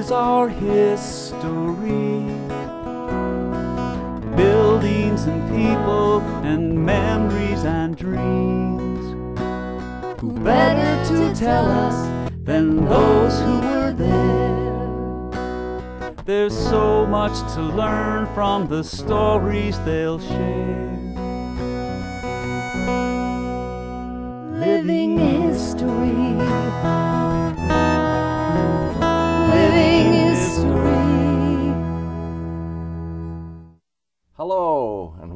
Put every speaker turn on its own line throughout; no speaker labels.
is our history. Buildings and people and memories and dreams. Who better to tell us than those who were there? There's so much to learn from the stories they'll share.
Living history.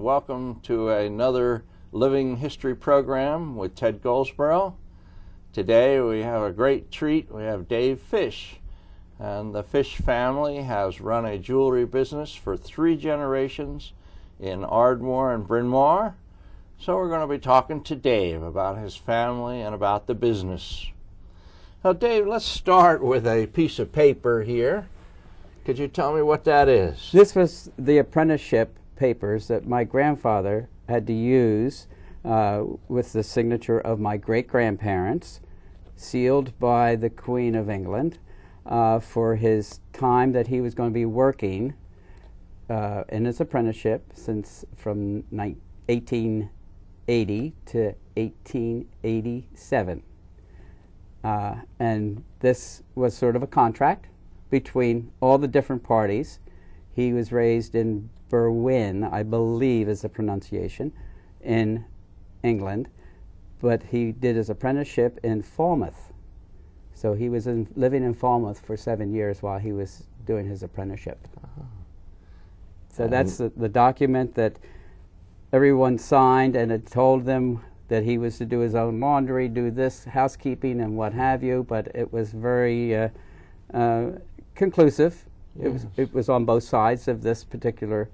Welcome to another Living History program with Ted Goldsboro. Today we have a great treat. We have Dave Fish, and the Fish family has run a jewelry business for three generations in Ardmore and Bryn Mawr. So we're going to be talking to Dave about his family and about the business. Now, Dave, let's start with a piece of paper here. Could you tell me what that is?
This was the apprenticeship papers that my grandfather had to use uh, with the signature of my great grandparents, sealed by the Queen of England uh, for his time that he was going to be working uh, in his apprenticeship since from ni- 1880 to 1887. Uh, and this was sort of a contract between all the different parties. He was raised in Berwyn, I believe is the pronunciation, in England, but he did his apprenticeship in Falmouth. So he was in, living in Falmouth for seven years while he was doing his apprenticeship. So that's the, the document that everyone signed, and it told them that he was to do his own laundry, do this housekeeping, and what have you. But it was very uh, uh, conclusive. It was it was on both sides of this particular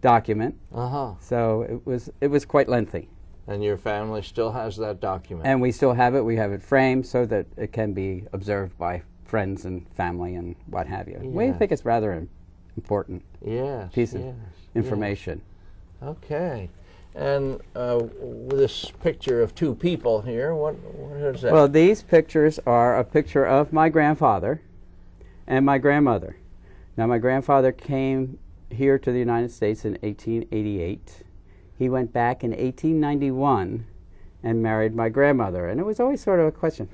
document,
Uh huh.
so it was it was quite lengthy.
And your family still has that document?
And we still have it. We have it framed so that it can be observed by friends and family and what have you. We think it's rather im- important
yes.
piece of information.
yes. Okay. And uh, this picture of two people here, what, what is that?
Well, these pictures are a picture of my grandfather and my grandmother. Now, my grandfather came here to the United States in 1888. He went back in 1891 and married my grandmother. And it was always sort of a question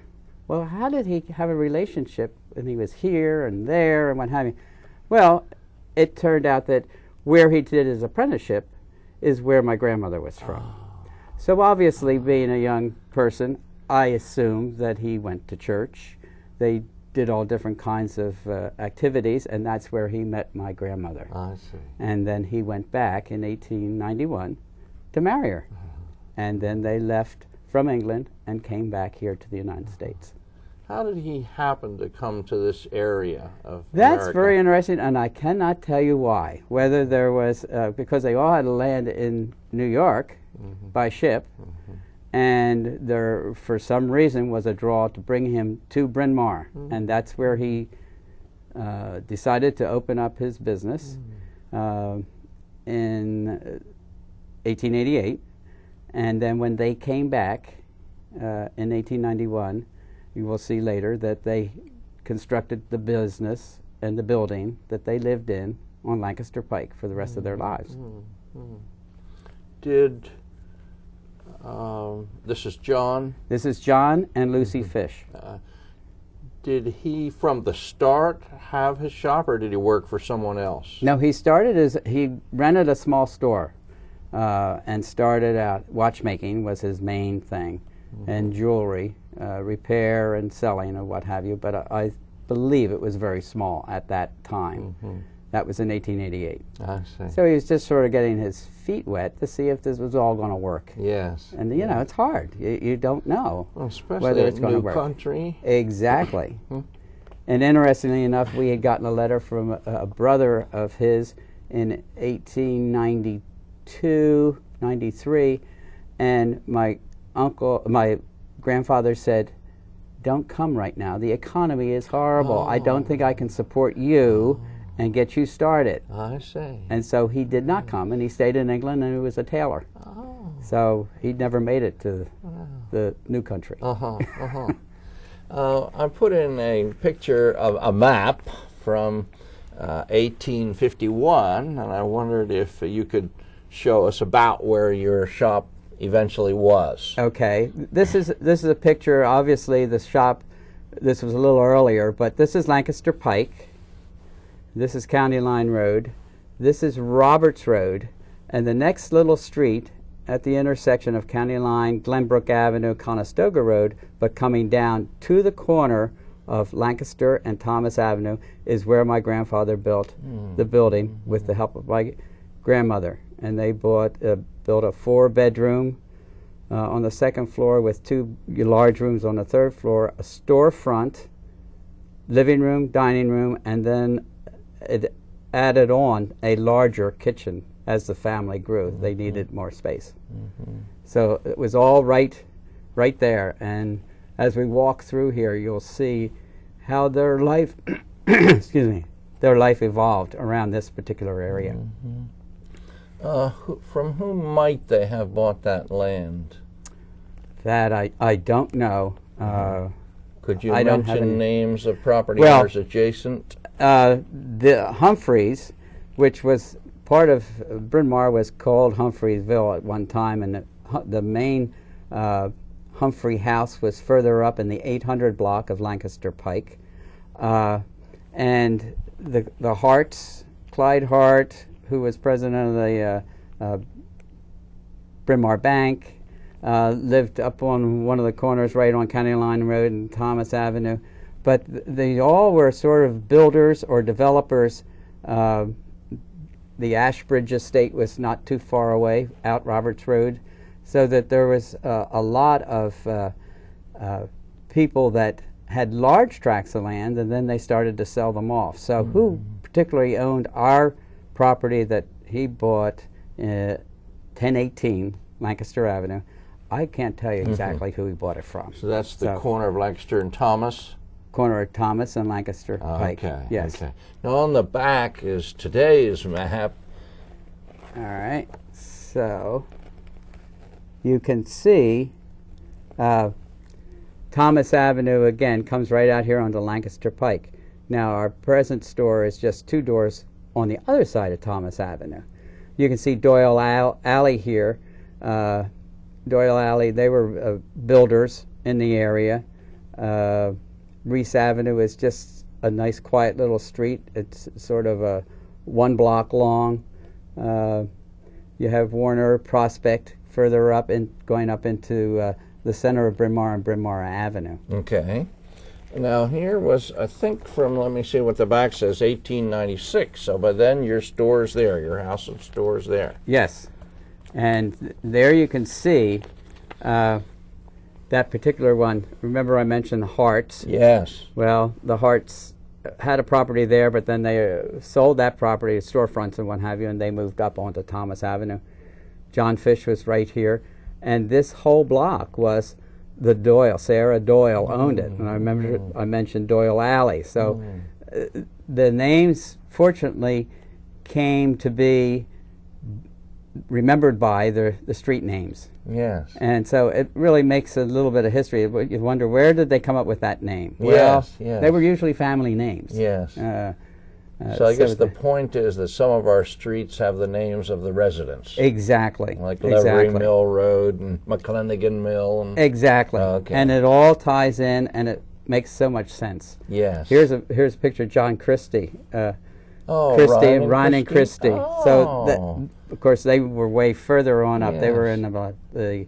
well, how did he have a relationship when he was here and there and what have you? Well, it turned out that where he did his apprenticeship is where my grandmother was from. So obviously, being a young person, I assumed that he went to church. They did all different kinds of uh, activities, and that's where he met my grandmother.
I see.
And then he went back in 1891 to marry her. And then they left from England and came back here to the United States.
How did he happen to come to this area of
That's
America?
very interesting, and I cannot tell you why. Whether there was, uh, because they all had to land in New York by ship, and there, for some reason, was a draw to bring him to Bryn Mawr, and that's where he uh, decided to open up his business uh, in uh, 1888. And then when they came back uh, in 1891, you will see later that they constructed the business and the building that they lived in on Lancaster Pike for the rest of their lives.
Did um, this is John?
This is John and Lucy Fish.
Did he from the start have his shop, or did he work for someone else?
No, he started as he rented a small store uh, and started out watchmaking was his main thing, and jewelry, uh, repair and selling and what have you. But I, I believe it was very small at that time. That was in 1888.
I see.
So he was just sort of getting his feet wet to see if this was all going to work.
yes.
And you know, it's hard. You, you don't know
Well, especially
whether it's going to work.
country.
Exactly. Hmm. and interestingly enough, we had gotten a letter from a, a brother of his in 1892, 93, and my uncle, my grandfather said, "Don't come right now. The economy is horrible. I don't oh. think I can support you and get you started."
I see.
And so he did not come, and he stayed in England, and he was a tailor.
Oh.
So he never made it to the new country.
Uh huh. Uh huh. uh, I put in a picture of a map from uh, 1851, and I wondered if you could show us about where your shop eventually was.
Okay, this is this is a picture. Obviously, the shop. This was a little earlier, but this is Lancaster Pike. This is County Line Road. This is Roberts Road, and the next little street at the intersection of County Line, Glenbrook Avenue, Conestoga Road, but coming down to the corner of Lancaster and Thomas Avenue is where my grandfather built the building with the help of my grandmother, and they bought uh, built a four bedroom uh, on the second floor with two large rooms on the third floor, a storefront, living room, dining room, and then added on a larger kitchen as the family grew. They needed more space. So it was all right, right there. And as we walk through here, you'll see how their life, excuse me, their life evolved around this particular area.
Uh, who, from whom might they have bought that land?
That I, I don't know. Uh,
Could you
I don't have
mention
any-
names of property
Well-
owners adjacent?
uh, the Humphreys, which was part of Bryn Mawr, was called Humphreysville at one time, and the, the main uh, Humphrey house was further up in the 800 block of Lancaster Pike. Uh, and the the Harts, Clyde Hart, who was president of the uh, uh, Bryn Mawr Bank, uh, lived up on one of the corners right on County Line Road and Thomas Avenue. But they all were sort of builders or developers. Uh, the Ashbridge estate was not too far away, out Roberts Road, so that there was uh, a lot of uh, uh, people that had large tracts of land, and then they started to sell them off. So, who particularly owned our property that he bought, uh, 1018 Lancaster Avenue? I can't tell you exactly who he bought it from.
So that's the
So-
corner of Lancaster and Thomas.
Corner of Thomas and Lancaster Pike. Yes.
Okay. Now on the back is today's map.
All right. So you can see uh, Thomas Avenue again comes right out here onto Lancaster Pike. Now our present store is just two doors on the other side of Thomas Avenue. You can see Doyle Al- Alley here. Uh, Doyle Alley, they were uh, builders in the area. Uh, Reese Avenue is just a nice, quiet little street. It's sort of a one block long. Uh, you have Warner Prospect further up and going up into uh, the center of Bryn Mawr and Bryn Mawr Avenue.
Okay. Now here was I think from let me see what the back says 1896. So by then your store's there, your house and store's there.
Yes, and there you can see uh, that particular one. Remember, I mentioned the Harts.
Yes.
Well, the Harts had a property there, but then they uh, sold that property, storefronts and what have you, and they moved up onto Thomas Avenue. John Fish was right here, and this whole block was the Doyle. Sarah Doyle owned it, and I remember I mentioned Doyle Alley. So uh, the names, fortunately, came to be remembered by the the street names.
Yes.
And so it really makes a little bit of history. You wonder where did they come up with that name? well,
Yes, yes.
they were usually family names.
Yes.
Uh, uh,
so I guess the
the-
point is that some of our streets have the names of the residents,
exactly,
like Levering
exactly.
Mill Road and McClenaghan Mill. And,
Exactly.
Okay.
And it all ties in, and it makes so much sense.
yes.
Here's a here's a picture of John Christie, uh,
oh,
Christie,
Ryan
Ryan and Christie. So
Oh.
that, of course they were way further on up. They were in about the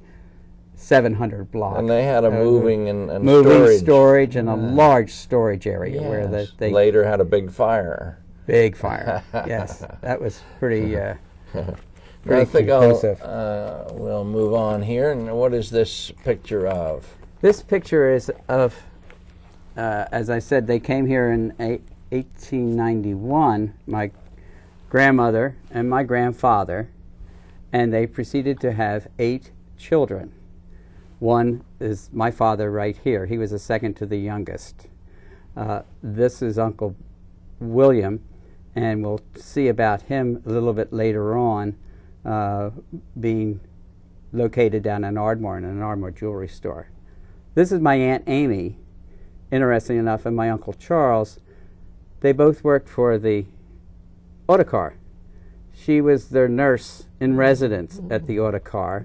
700 block.
and they had a
Uh,
moving and, and
moving
storage.
and a large storage area where the, they
later had a big fire.
big fire. yes, that was pretty. Uh,
I
pretty
think I'll, uh, we'll move on here. And what is this picture of?
This picture is of, uh, as I said, they came here in 1891. My grandmother and my grandfather, and they proceeded to have eight children. One is my father right here. He was the second to the youngest. Uh, this is Uncle William, and we'll see about him a little bit later on, uh, being located down in Ardmore in an Ardmore jewelry store. This is my Aunt Amy, interesting enough, and my Uncle Charles. they both worked for the Autocar. She was their nurse in residence at the Autocar.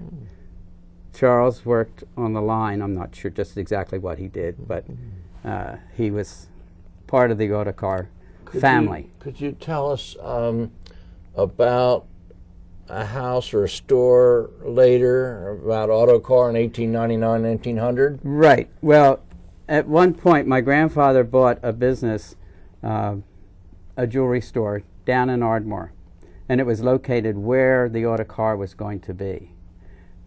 Charles worked on the line. I'm not sure just exactly what he did, but uh, he was part of the Autocar
Could
family.
You, could you tell us um, about a house or a store later about Autocar in 1899, 1900?
Right. Well, at one point, my grandfather bought a business, uh, a jewelry store down in Ardmore, and it was located where the Autocar was going to be.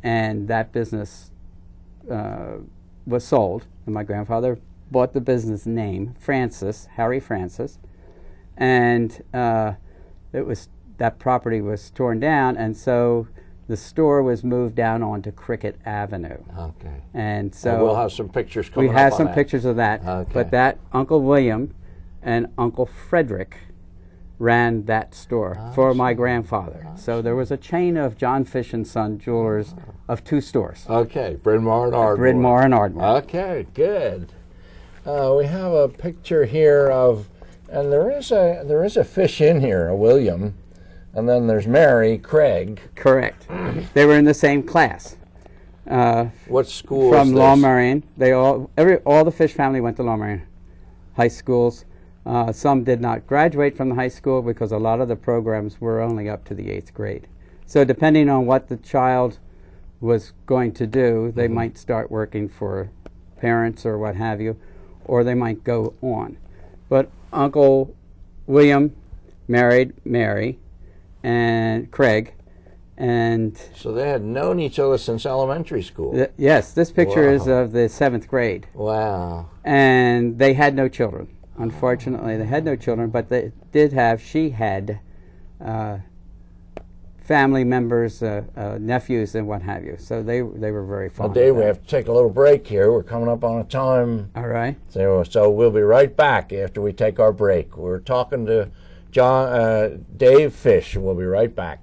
And that business uh, was sold, and my grandfather bought the business name, Francis, Harry Francis, and uh, it was that property was torn down, and so the store was moved down onto Cricket Avenue.
Okay.
And so
So we'll have some pictures
we have some
that.
pictures of that.
Okay.
But that Uncle William and Uncle Frederick ran that store for my grandfather. So there was a chain of John Fish and Son jewelers of two stores,
Okay, Bryn Mawr and Ardmore.
Bryn Mawr and Ardmore.
Okay, good. Uh, we have a picture here of, and there is a there is a fish in here, a William, and then there's Mary Craig.
Correct. they were in the same class. Uh,
What school
from
is
Law
this?
They all every all the Fish family went to Lower Merion high schools. Uh, some did not graduate from the high school because a lot of the programs were only up to the eighth grade. So depending on what the child was going to do, they might start working for parents or what have you, or they might go on. But Uncle William married Mary and Craig, and
So they had known each other since elementary school.
th- yes, this picture is of the seventh grade
Wow.
and they had no children. Unfortunately, they had no children, but they did have. She had uh, family members, uh, uh, nephews, and what have you. So they they were very fond.
Well.
Dave,
we have to take a little break here. We're coming up on a time,
All right.
so, so we'll be right back after we take our break. We're talking to John, uh, Dave Fish. We'll be right back.